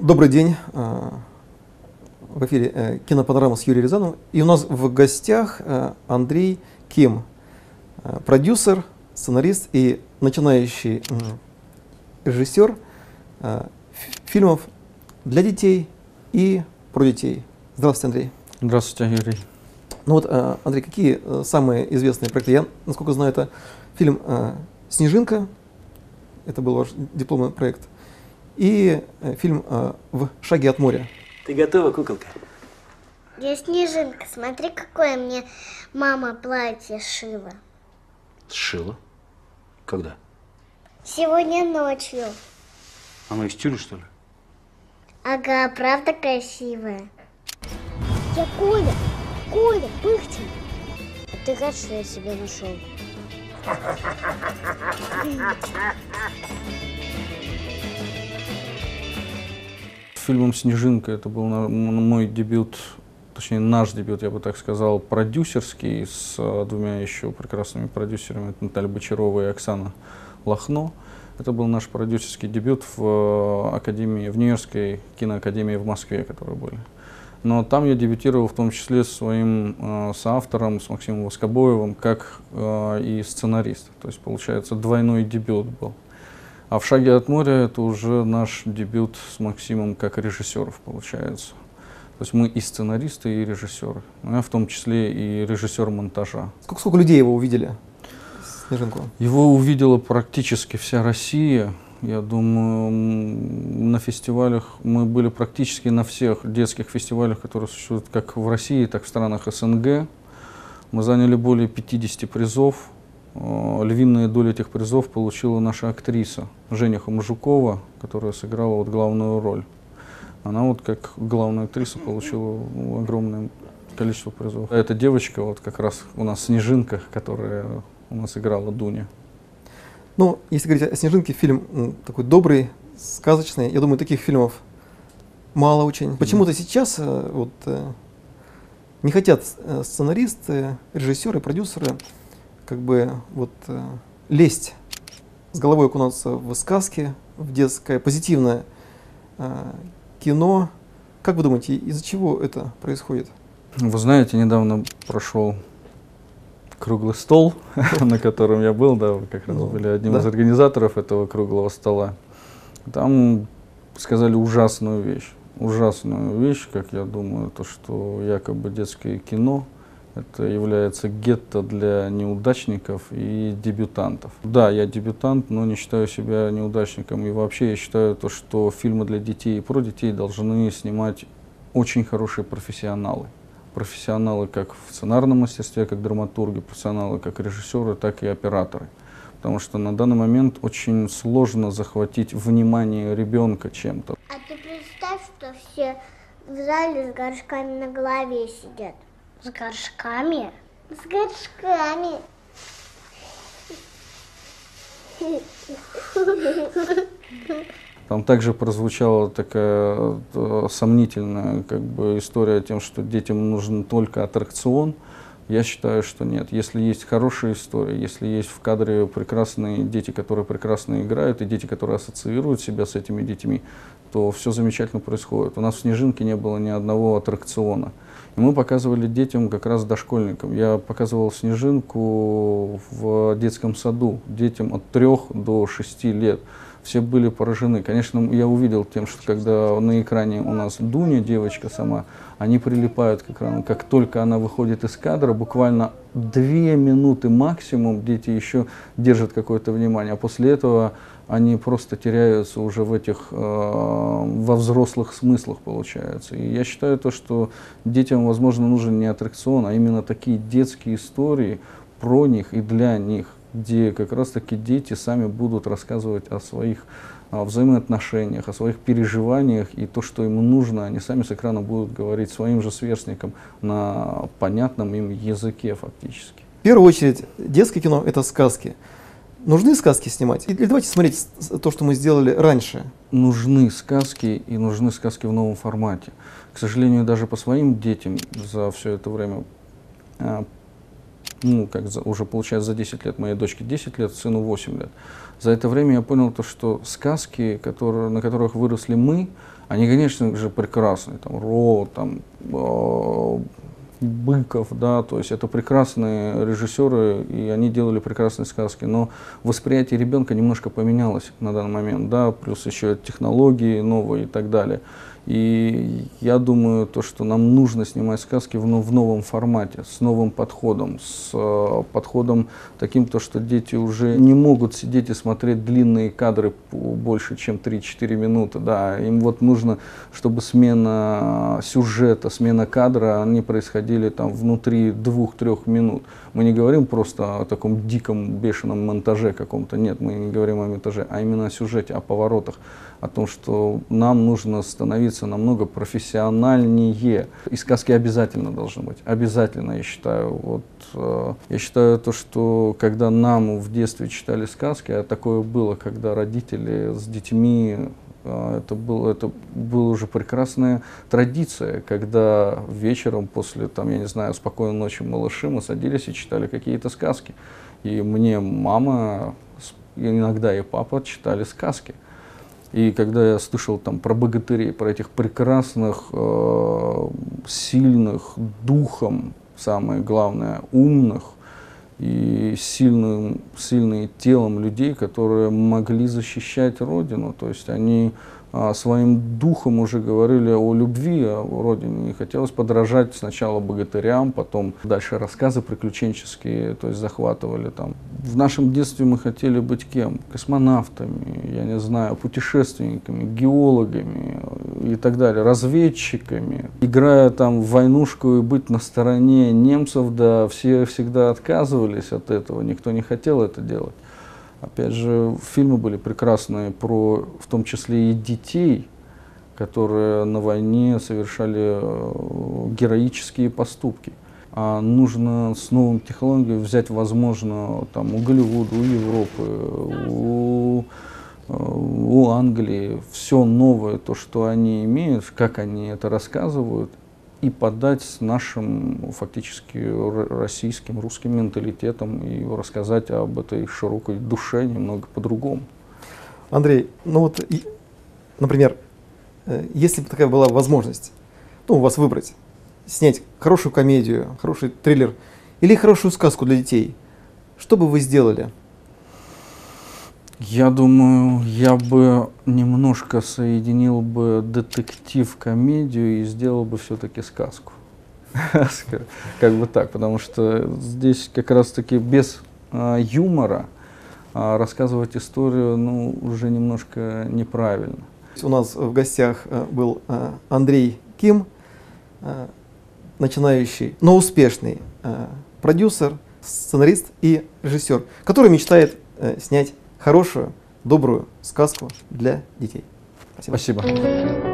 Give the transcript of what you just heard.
Добрый день. А, В эфире э, кинопанорама с Юрием Рязановым. И у нас в гостях э, Андрей Ким, э, продюсер, сценарист и начинающий режиссер фи- фильмов для детей и про детей. Здравствуйте, Андрей. Здравствуйте, Юрий. Ну вот, э, Андрей, какие э, самые известные проекты? Я, насколько знаю, это фильм э, «Снежинка», это был ваш дипломный проект, и фильм «В шаге от моря». Ты готова, куколка? Я снежинка, смотри, какое мне мама платье шила. Сшила. Когда? Сегодня ночью. Оно из тюля, что ли? Ага, правда красивая. Я Коля, Коля, пыхти. А ты рад, что я тебя нашел? Фильмом «Снежинка» это был мой дебют, точнее наш дебют, я бы так сказал, продюсерский, с э, двумя еще прекрасными продюсерами, это Наталья Бочарова и Оксана Лохно. Это был наш продюсерский дебют в э, Академии, в Нью-Йоркской киноакадемии в Москве, которые были. Но там я дебютировал в том числе с своим э, соавтором, с Максимом Воскобоевым, как э, и сценарист. То есть, получается, двойной дебют был. А в «Шаге от моря» это уже наш дебют с Максимом как режиссеров, получается. То есть мы и сценаристы, и режиссеры. Ну, я в том числе и режиссер монтажа. Сколько, сколько людей его увидели? Снежинку. Его увидела практически вся Россия. Я думаю, на фестивалях мы были практически на всех детских фестивалях, которые существуют как в России, так и в странах СНГ. Мы заняли более 50 призов. Э, Львиная доля этих призов получила наша актриса Женя Хамжукова, которая сыграла вот главную роль. Она вот как главная актриса получила огромное количество призов. Эта девочка вот как раз у нас Снежинка, которая у нас играла Дуня. Ну, если говорить о «Снежинке», фильм такой добрый, сказочный. Я думаю, таких фильмов мало очень. Почему-то сейчас э, вот, э, не хотят э, сценаристы, режиссеры, продюсеры как бы вот лезть с головой окунаться в сказки, в детское позитивное кино. Как вы думаете, из-за чего это происходит? Вы знаете, недавно прошел круглый стол, на котором я был, да, вы как раз Ну, были одним из организаторов этого круглого стола. Там сказали ужасную вещь. Ужасную вещь, как я думаю, то, что якобы детское кино это является гетто для неудачников и дебютантов. Да, я дебютант, но не считаю себя неудачником. И вообще я считаю то, что фильмы для детей и про детей должны снимать очень хорошие профессионалы. Профессионалы как в сценарном мастерстве, как драматурги, профессионалы как режиссеры, так и операторы. Потому что на данный момент очень сложно захватить внимание ребенка чем-то. А ты представь, что все в зале с горшками на голове сидят. С горшками? С горшками. Там также прозвучала такая э, сомнительная как бы, история тем, что детям нужен только аттракцион. Я считаю, что нет. Если есть хорошая история, если есть в кадре прекрасные дети, которые прекрасно играют, и дети, которые ассоциируют себя с этими детьми, то все замечательно происходит. У нас в «Снежинке» не было ни одного аттракциона. И мы показывали детям, как раз дошкольникам. Я показывал «Снежинку» в детском саду детям от 3 до 6 лет. Все были поражены. Конечно, я увидел тем, что когда на экране у нас Дуня, девочка сама, они прилипают к экрану. Как только она выходит из кадра, буквально две минуты максимум дети еще держат какое-то внимание, а после этого они просто теряются уже в этих, э, во взрослых смыслах, получается. И я считаю то, что детям, возможно, нужен не аттракцион, а именно такие детские истории про них и для них, где как раз-таки дети сами будут рассказывать о своих а, взаимоотношениях, о своих переживаниях и то, что им нужно, они сами с экрана будут говорить своим же сверстникам на понятном им языке фактически. В первую очередь, детское кино – это сказки. Нужны сказки снимать? Или давайте смотреть то, что мы сделали раньше. нужны сказки и нужны сказки в новом формате. К сожалению, даже по своим детям за все это время а, ну, как за, уже получается за 10 лет, моей дочке 10 лет, сыну 8 лет. За это время я понял то, что сказки, которые, на которых выросли мы, они, конечно же, прекрасны. Там Ро, там э, Быков, да, то есть это прекрасные режиссеры, и они делали прекрасные сказки, но восприятие ребенка немножко поменялось на данный момент, да, плюс еще технологии новые и так далее. И я думаю, то, что нам нужно снимать сказки в, в новом формате, с новым подходом, с э, подходом таким, то, что дети уже не могут сидеть и смотреть длинные кадры больше, чем 3-4 минуты. Да. Им вот нужно, чтобы смена сюжета, смена кадра, они происходили там внутри 2-3 минут. Мы не говорим просто о таком диком, бешеном монтаже каком-то, нет, мы не говорим о монтаже, а именно о сюжете, о поворотах о том, что нам нужно становиться намного профессиональнее. И сказки обязательно должны быть. Обязательно, я считаю. Вот, э, я считаю то, что когда нам в детстве читали сказки, а такое было, когда родители с детьми э, это было, это была уже прекрасная традиция, когда вечером после, там, я не знаю, спокойной ночи малыши мы садились и читали какие-то сказки. И мне мама, иногда и папа читали сказки. И когда я слышал там про богатырей, про этих прекрасных, э, сильных духом, самое главное, умных и сильным, сильные телом людей, которые могли защищать Родину, то есть они своим духом уже говорили о любви, о родине. И хотелось подражать сначала богатырям, потом дальше рассказы приключенческие, то есть захватывали там. В нашем детстве мы хотели быть кем? Космонавтами, я не знаю, путешественниками, геологами и так далее, разведчиками. Играя там в войнушку и быть на стороне немцев, да, все всегда отказывались от этого, никто не хотел это делать. Опять же, фильмы были прекрасные про, в том числе и детей, которые на войне совершали э, героические поступки. А нужно с новым технологией взять, возможно, там, у Голливуда, у Европы, у, э, у Англии, все новое, то, что они имеют, как они это рассказывают, и подать с нашим фактически российским, русским менталитетом и рассказать об этой широкой душе немного по-другому. Андрей, ну вот, например, э, если бы такая была возможность, ну, у вас выбрать, снять хорошую комедию, хороший триллер или хорошую сказку для детей, что бы вы сделали? Я думаю, я бы немножко соединил бы детектив, комедию и сделал бы все-таки сказку. Как бы так, потому что здесь как раз-таки без а, юмора а, рассказывать историю, ну, уже немножко неправильно. У нас в гостях а, был а, Андрей Ким, а, начинающий, но успешный продюсер, сценарист и режиссер, который мечтает снять хорошую, добрую сказку для детей. Спасибо. Спасибо.